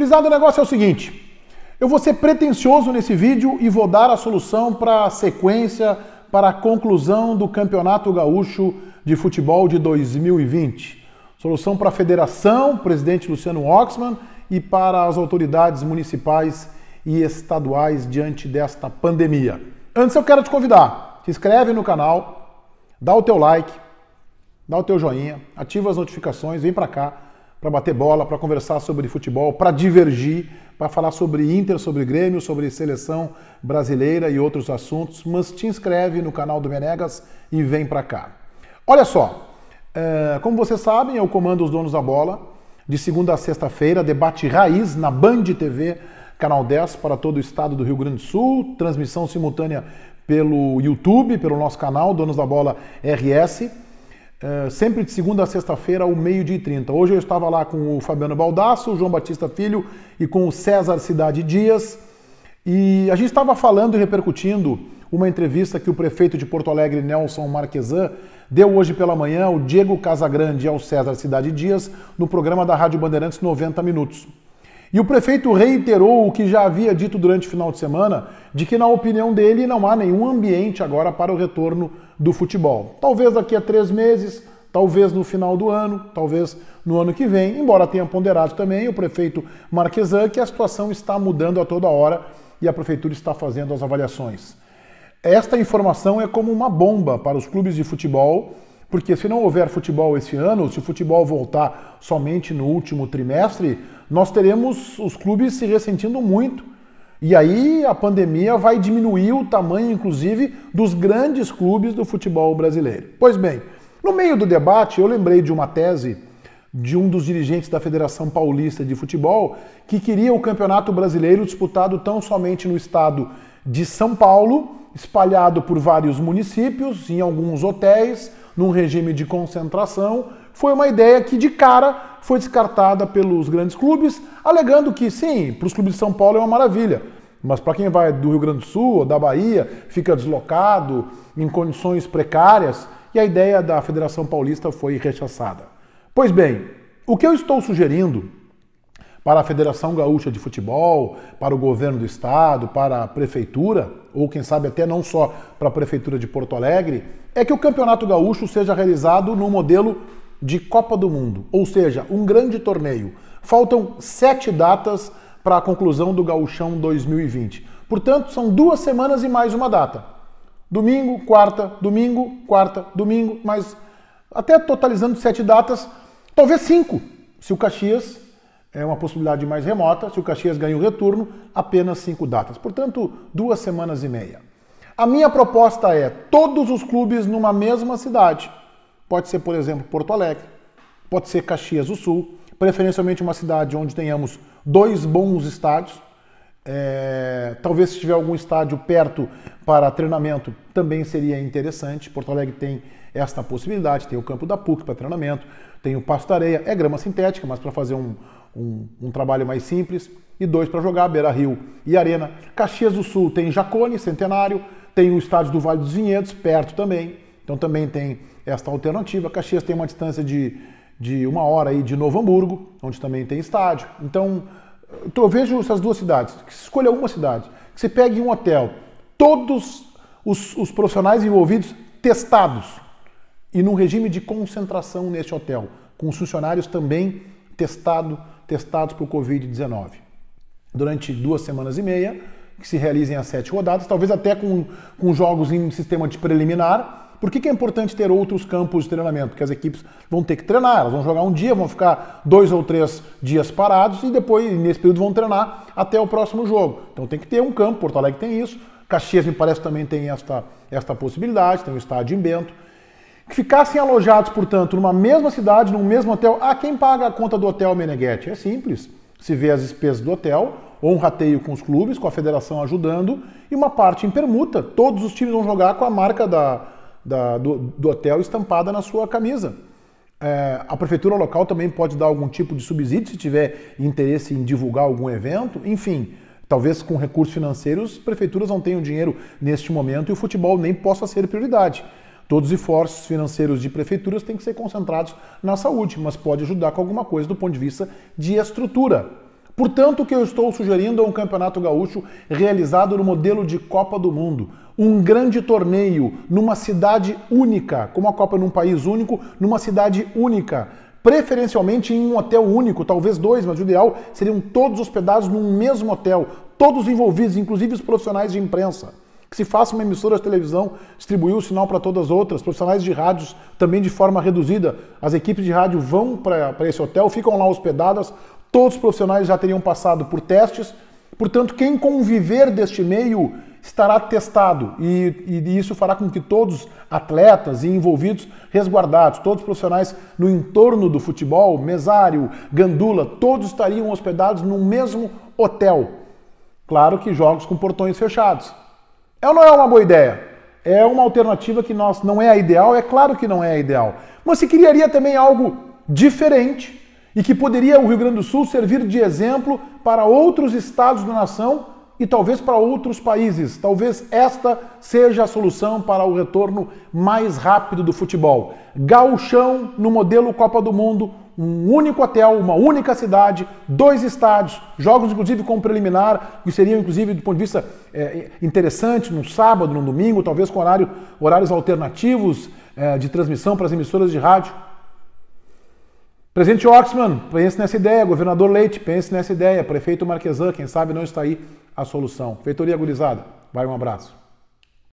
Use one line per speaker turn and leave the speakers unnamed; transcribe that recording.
Gurizada, o negócio é o seguinte. Eu vou ser pretencioso nesse vídeo e vou dar a solução para a sequência, para a conclusão do Campeonato Gaúcho de Futebol de 2020. Solução para a federação, presidente Luciano Oxman, e para as autoridades municipais e estaduais diante desta pandemia. Antes eu quero te convidar, se inscreve no canal, dá o teu like, dá o teu joinha, ativa as notificações, vem para cá para bater bola, para conversar sobre futebol, para divergir, para falar sobre Inter, sobre Grêmio, sobre seleção brasileira e outros assuntos, mas te inscreve no canal do Menegas e vem para cá. Olha só, é, como vocês sabem, eu comando os donos da bola de segunda a sexta-feira, debate raiz na Band TV, canal 10 para todo o estado do Rio Grande do Sul, transmissão simultânea pelo YouTube, pelo nosso canal, Donos da Bola RS. É, sempre de segunda a sexta-feira, ao meio-dia e 30. Hoje eu estava lá com o Fabiano Baldasso, o João Batista Filho e com o César Cidade Dias. E a gente estava falando e repercutindo uma entrevista que o prefeito de Porto Alegre, Nelson Marquesan, deu hoje pela manhã ao Diego Casagrande e ao César Cidade Dias no programa da Rádio Bandeirantes 90 Minutos. E o prefeito reiterou o que já havia dito durante o final de semana, de que, na opinião dele, não há nenhum ambiente agora para o retorno do futebol. Talvez daqui a três meses, talvez no final do ano, talvez no ano que vem, embora tenha ponderado também o prefeito Marquesan que a situação está mudando a toda hora e a prefeitura está fazendo as avaliações. Esta informação é como uma bomba para os clubes de futebol, porque se não houver futebol esse ano, se o futebol voltar somente no último trimestre, nós teremos os clubes se ressentindo muito. E aí a pandemia vai diminuir o tamanho, inclusive, dos grandes clubes do futebol brasileiro. Pois bem, no meio do debate, eu lembrei de uma tese de um dos dirigentes da Federação Paulista de Futebol que queria o Campeonato Brasileiro disputado tão somente no estado de São Paulo, espalhado por vários municípios, em alguns hotéis, num regime de concentração. Foi uma ideia que de cara foi descartada pelos grandes clubes, alegando que sim, para os clubes de São Paulo é uma maravilha, mas para quem vai do Rio Grande do Sul ou da Bahia, fica deslocado, em condições precárias, e a ideia da Federação Paulista foi rechaçada. Pois bem, o que eu estou sugerindo para a Federação Gaúcha de Futebol, para o governo do estado, para a prefeitura, ou quem sabe até não só para a prefeitura de Porto Alegre, é que o Campeonato Gaúcho seja realizado no modelo de Copa do Mundo, ou seja, um grande torneio. Faltam sete datas para a conclusão do Gauchão 2020. Portanto, são duas semanas e mais uma data. Domingo, quarta, domingo, quarta, domingo, mas até totalizando sete datas, talvez cinco, se o Caxias é uma possibilidade mais remota. Se o Caxias ganha o retorno, apenas cinco datas. Portanto, duas semanas e meia. A minha proposta é todos os clubes numa mesma cidade. Pode ser, por exemplo, Porto Alegre, pode ser Caxias do Sul, preferencialmente uma cidade onde tenhamos dois bons estádios. É, talvez se tiver algum estádio perto para treinamento também seria interessante. Porto Alegre tem esta possibilidade, tem o campo da PUC para treinamento, tem o Pasto da Areia, é grama sintética, mas para fazer um, um, um, trabalho mais simples. E dois para jogar, Beira Rio e Arena. Caxias do Sul tem Jacone, Centenário, tem o estádio do Vale dos Vinhedos, perto também. Então também tem esta alternativa. Caxias tem uma distância de, de uma hora aí de Novo Hamburgo, onde também tem estádio. Então, eu vejo essas duas cidades. Que se escolha uma cidade, que você pegue um hotel, todos os, os profissionais envolvidos testados e num regime de concentração neste hotel, com os funcionários também testado, testados para o Covid-19. Durante duas semanas e meia, que se realizem as sete rodadas, talvez até com, com jogos em sistema de preliminar, por que, que, é importante ter outros campos de treinamento? Porque as equipes vão ter que treinar, elas vão jogar um dia, vão ficar dois ou três dias parados e depois, nesse período, vão treinar até o próximo jogo. Então tem que ter um campo, Porto Alegre tem isso, Caxias me parece também tem esta, esta possibilidade, tem o estádio em Bento. Que ficassem alojados, portanto, numa mesma cidade, num mesmo hotel. Ah, quem paga a conta do hotel Meneghetti? É simples. Se vê as despesas do hotel, ou um rateio com os clubes, com a federação ajudando, e uma parte em permuta. Todos os times vão jogar com a marca da, da, do, do, hotel estampada na sua camisa. É, a prefeitura local também pode dar algum tipo de subsídio se tiver interesse em divulgar algum evento. Enfim, talvez com recursos financeiros, prefeituras não tenham dinheiro neste momento e o futebol nem possa ser prioridade. Todos os esforços financeiros de prefeituras têm que ser concentrados na saúde, mas pode ajudar com alguma coisa do ponto de vista de estrutura. Portanto, o que eu estou sugerindo é um campeonato gaúcho realizado no modelo de Copa do Mundo. Um grande torneio numa cidade única, como a Copa num país único, numa cidade única. Preferencialmente em um hotel único, talvez dois, mas o ideal seriam todos hospedados num mesmo hotel, todos envolvidos, inclusive os profissionais de imprensa que se faça uma emissora de televisão, distribuir o sinal para todas as outras, profissionais de rádios também de forma reduzida. As equipes de rádio vão para esse hotel, ficam lá hospedadas, todos os profissionais já teriam passado por testes, portanto, quem conviver deste meio estará testado e, e, isso fará com que todos atletas e envolvidos resguardados, todos os profissionais no entorno do futebol, mesário, gandula, todos estariam hospedados no mesmo hotel. Claro que jogos com portões fechados. É ou não é uma boa ideia? É uma alternativa que nós não é a ideal, é claro que não é a ideal. Mas se criaria também algo diferente e que poderia o Rio Grande do Sul servir de exemplo para outros estados da nação e talvez para outros países. Talvez esta seja a solução para o retorno mais rápido do futebol. Gauchão no modelo Copa do Mundo, um único hotel, uma única cidade, dois estádios, jogos inclusive com preliminar, que seriam inclusive do ponto de vista é, interessante no sábado, no domingo, talvez com horário, horários alternativos é, de transmissão para as emissoras de rádio. Presidente Oxman, pense nessa ideia. Governador Leite, pense nessa ideia. Prefeito Marquesan, quem sabe não está aí a solução. Feitoria Gurizada, vai um abraço.